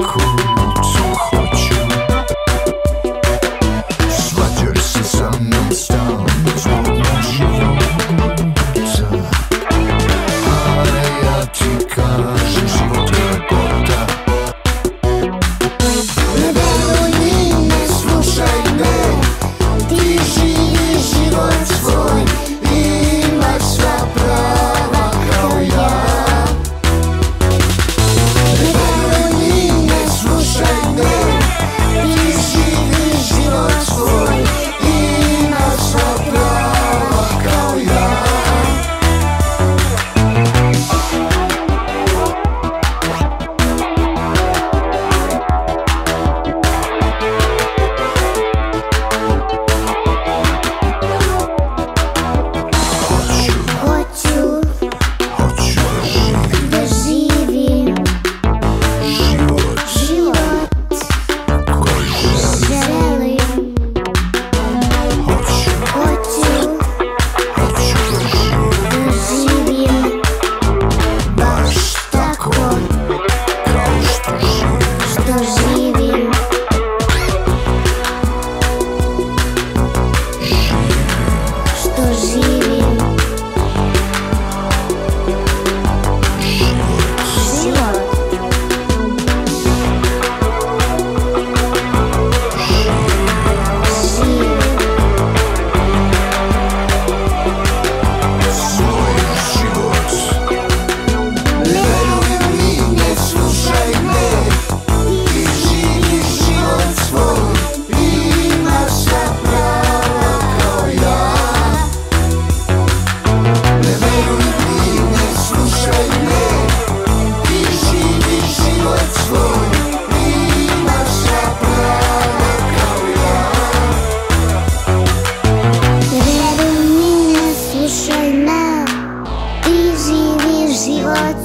cool.